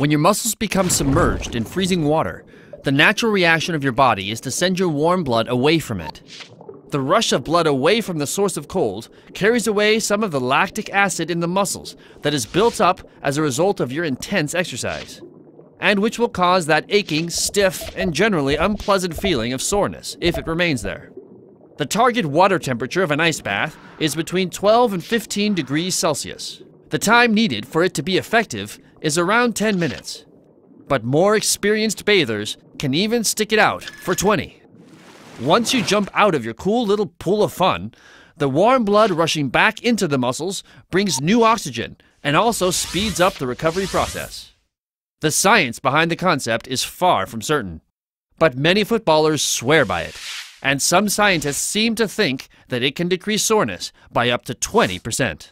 When your muscles become submerged in freezing water, the natural reaction of your body is to send your warm blood away from it. The rush of blood away from the source of cold carries away some of the lactic acid in the muscles that is built up as a result of your intense exercise, and which will cause that aching, stiff, and generally unpleasant feeling of soreness if it remains there. The target water temperature of an ice bath is between 12 and 15 degrees Celsius. The time needed for it to be effective is around 10 minutes, but more experienced bathers can even stick it out for 20. Once you jump out of your cool little pool of fun, the warm blood rushing back into the muscles brings new oxygen and also speeds up the recovery process. The science behind the concept is far from certain, but many footballers swear by it, and some scientists seem to think that it can decrease soreness by up to 20%.